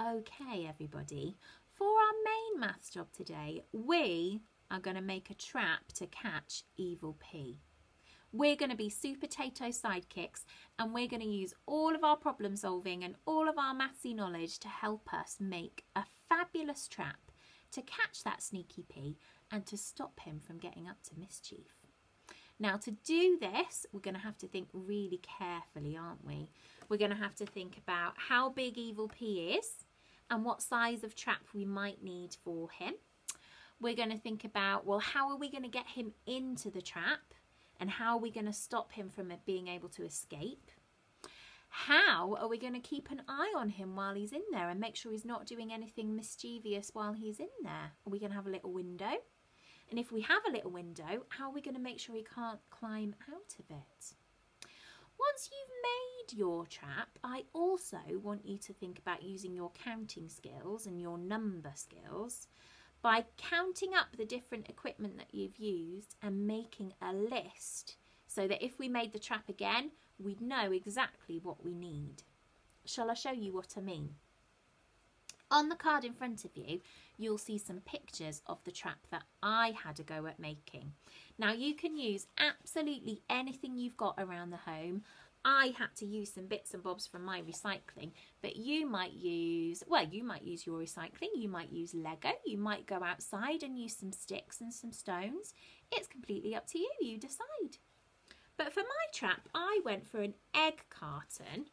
Okay, everybody, for our main maths job today, we are going to make a trap to catch Evil Pea. We're going to be Supertato sidekicks and we're going to use all of our problem solving and all of our mathsy knowledge to help us make a fabulous trap to catch that sneaky Pea and to stop him from getting up to mischief. Now to do this, we're going to have to think really carefully, aren't we? We're going to have to think about how big Evil Pea is and what size of trap we might need for him. We're going to think about, well, how are we going to get him into the trap and how are we going to stop him from being able to escape? How are we going to keep an eye on him while he's in there and make sure he's not doing anything mischievous while he's in there? Are we going to have a little window? And if we have a little window, how are we going to make sure he can't climb out of it? Once you've made your trap, I also want you to think about using your counting skills and your number skills by counting up the different equipment that you've used and making a list so that if we made the trap again, we'd know exactly what we need. Shall I show you what I mean? On the card in front of you, you'll see some pictures of the trap that I had a go at making. Now you can use absolutely anything you've got around the home. I had to use some bits and bobs from my recycling, but you might use, well, you might use your recycling, you might use Lego, you might go outside and use some sticks and some stones. It's completely up to you, you decide. But for my trap, I went for an egg carton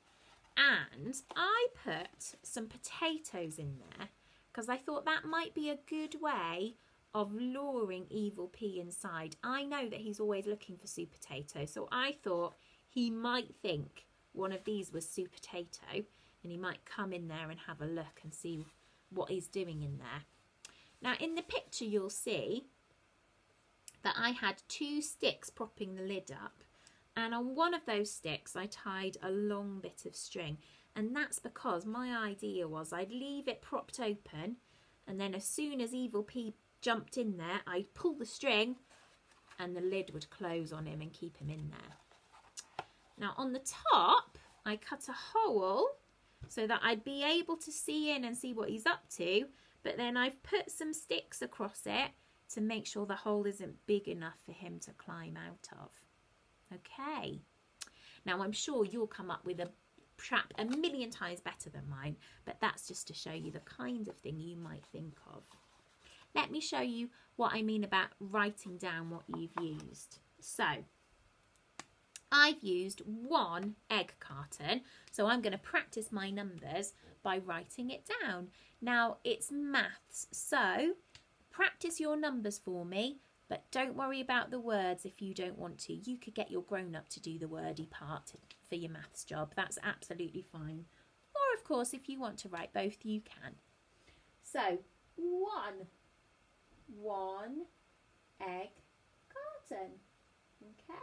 and I put some potatoes in there because I thought that might be a good way of luring Evil Pea inside. I know that he's always looking for Super Potato, so I thought he might think one of these was Super Potato and he might come in there and have a look and see what he's doing in there. Now in the picture you'll see that I had two sticks propping the lid up and on one of those sticks I tied a long bit of string and that's because my idea was I'd leave it propped open and then as soon as Evil Pea jumped in there I'd pull the string and the lid would close on him and keep him in there. Now on the top I cut a hole so that I'd be able to see in and see what he's up to but then I've put some sticks across it to make sure the hole isn't big enough for him to climb out of. Okay. Now I'm sure you'll come up with a trap a million times better than mine, but that's just to show you the kind of thing you might think of. Let me show you what I mean about writing down what you've used. So, I've used one egg carton, so I'm going to practice my numbers by writing it down. Now, it's maths, so practice your numbers for me but don't worry about the words if you don't want to. You could get your grown up to do the wordy part for your maths job. That's absolutely fine. Or, of course, if you want to write both, you can. So, one, one egg carton. Okay?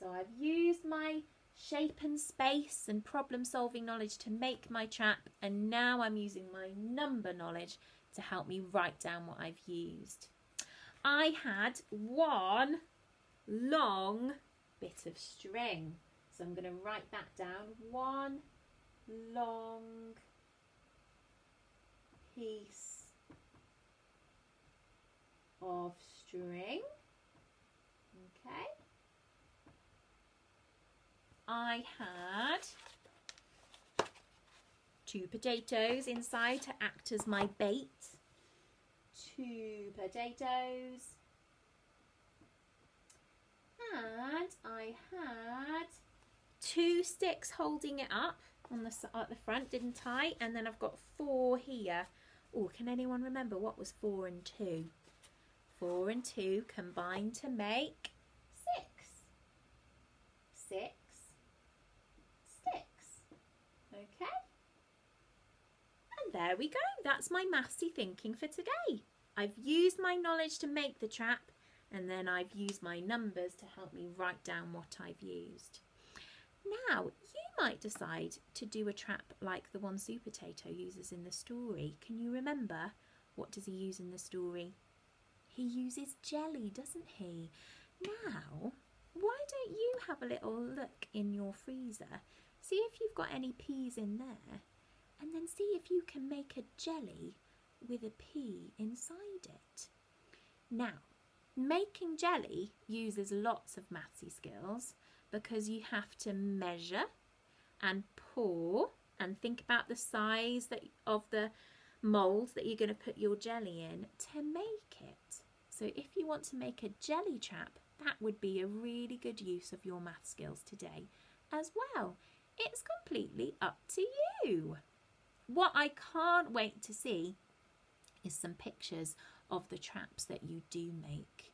So I've used my shape and space and problem solving knowledge to make my trap and now I'm using my number knowledge to help me write down what I've used. I had one long bit of string. So I'm going to write that down. One long piece of string. Okay. I had two potatoes inside to act as my bait two potatoes. And I had two sticks holding it up on the at the front, didn't I? And then I've got four here. Oh, can anyone remember what was four and two? Four and two combined to make six. Six sticks. Okay. And there we go. That's my mathsy thinking for today. I've used my knowledge to make the trap and then I've used my numbers to help me write down what I've used. Now, you might decide to do a trap like the one Super Potato uses in the story. Can you remember? What does he use in the story? He uses jelly, doesn't he? Now, why don't you have a little look in your freezer? See if you've got any peas in there and then see if you can make a jelly with a pea inside it. Now, making jelly uses lots of mathsy skills because you have to measure and pour and think about the size that, of the moulds that you're going to put your jelly in to make it. So if you want to make a jelly trap, that would be a really good use of your math skills today as well. It's completely up to you. What I can't wait to see is some pictures of the traps that you do make.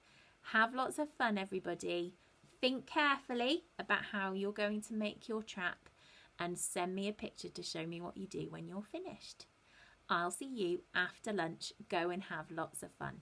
Have lots of fun, everybody. Think carefully about how you're going to make your trap and send me a picture to show me what you do when you're finished. I'll see you after lunch. Go and have lots of fun.